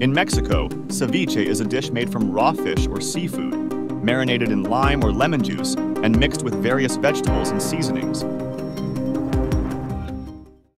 In Mexico, ceviche is a dish made from raw fish or seafood, marinated in lime or lemon juice, and mixed with various vegetables and seasonings.